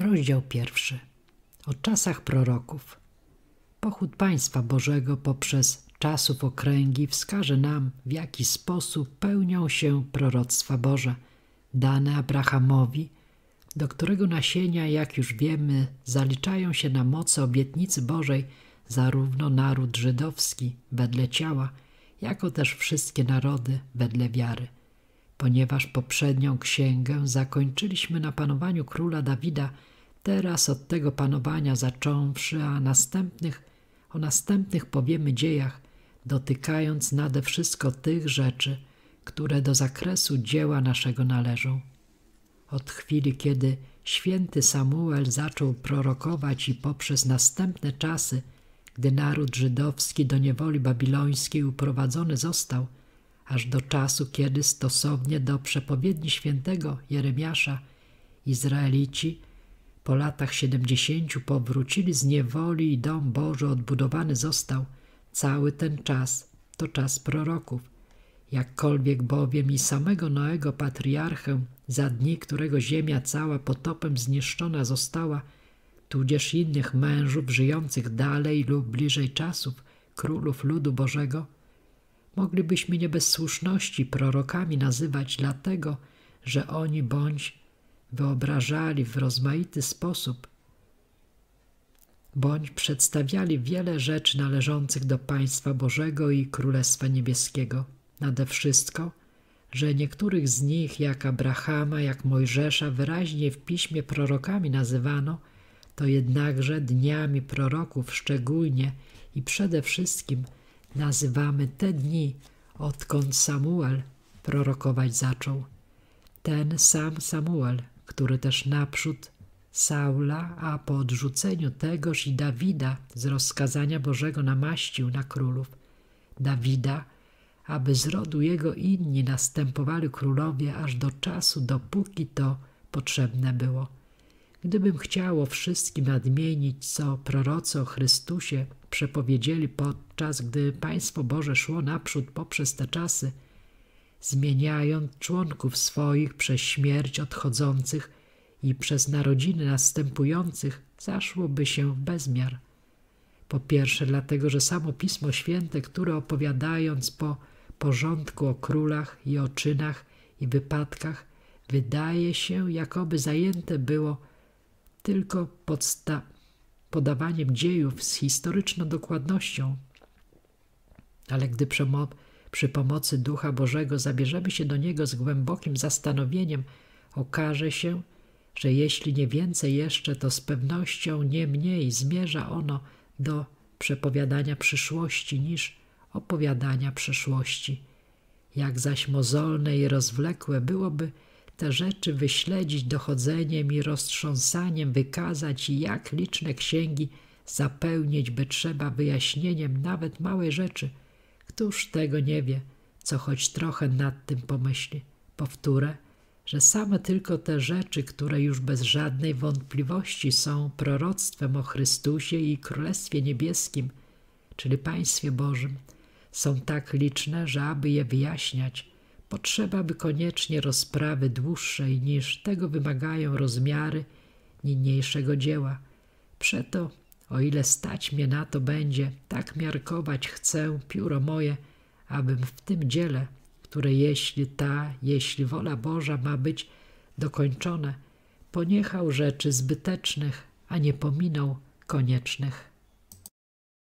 Rozdział pierwszy. O czasach proroków. Pochód Państwa Bożego poprzez czasów okręgi wskaże nam, w jaki sposób pełnią się proroctwa Boże, dane Abrahamowi, do którego nasienia, jak już wiemy, zaliczają się na mocy obietnicy Bożej zarówno naród żydowski wedle ciała, jako też wszystkie narody wedle wiary. Ponieważ poprzednią księgę zakończyliśmy na panowaniu króla Dawida, teraz od tego panowania zacząwszy, a następnych, o następnych powiemy dziejach, dotykając nade wszystko tych rzeczy, które do zakresu dzieła naszego należą. Od chwili, kiedy święty Samuel zaczął prorokować i poprzez następne czasy, gdy naród żydowski do niewoli babilońskiej uprowadzony został, aż do czasu, kiedy stosownie do przepowiedni świętego Jeremiasza Izraelici po latach siedemdziesięciu powrócili z niewoli i dom Boży odbudowany został, cały ten czas to czas proroków. Jakkolwiek bowiem i samego Noego patriarchę, za dni którego ziemia cała potopem zniszczona została, tudzież innych mężów żyjących dalej lub bliżej czasów, królów ludu Bożego, moglibyśmy nie bez słuszności prorokami nazywać dlatego, że oni bądź wyobrażali w rozmaity sposób, bądź przedstawiali wiele rzeczy należących do Państwa Bożego i Królestwa Niebieskiego. Nade wszystko, że niektórych z nich, jak Abrahama, jak Mojżesza, wyraźnie w piśmie prorokami nazywano, to jednakże dniami proroków szczególnie i przede wszystkim nazywamy te dni, odkąd Samuel prorokować zaczął. Ten sam Samuel, który też naprzód Saula, a po odrzuceniu tegoż i Dawida z rozkazania Bożego namaścił na królów. Dawida, aby z rodu jego inni następowali królowie aż do czasu, dopóki to potrzebne było. Gdybym chciało wszystkim nadmienić, co prorocy o Chrystusie przepowiedzieli podczas gdy Państwo Boże szło naprzód poprzez te czasy, zmieniając członków swoich przez śmierć odchodzących i przez narodziny następujących, zaszłoby się w bezmiar. Po pierwsze, dlatego, że samo Pismo Święte, które opowiadając po porządku o królach i o czynach i wypadkach, wydaje się, jakoby zajęte było tylko podsta podawaniem dziejów z historyczną dokładnością. Ale gdy przy pomocy Ducha Bożego zabierzemy się do niego z głębokim zastanowieniem, okaże się, że jeśli nie więcej jeszcze, to z pewnością nie mniej zmierza ono do przepowiadania przyszłości niż opowiadania przeszłości. Jak zaś mozolne i rozwlekłe byłoby te rzeczy wyśledzić dochodzeniem i roztrząsaniem, wykazać jak liczne księgi zapełnić by trzeba wyjaśnieniem nawet małej rzeczy. Któż tego nie wie, co choć trochę nad tym pomyśli? Powtórę, że same tylko te rzeczy, które już bez żadnej wątpliwości są proroctwem o Chrystusie i Królestwie Niebieskim, czyli Państwie Bożym, są tak liczne, że aby je wyjaśniać, potrzeba by koniecznie rozprawy dłuższej niż tego wymagają rozmiary niniejszego dzieła. Przeto, o ile stać mnie na to będzie, tak miarkować chcę pióro moje, abym w tym dziele, które jeśli ta, jeśli wola Boża ma być dokończone, poniechał rzeczy zbytecznych, a nie pominął koniecznych.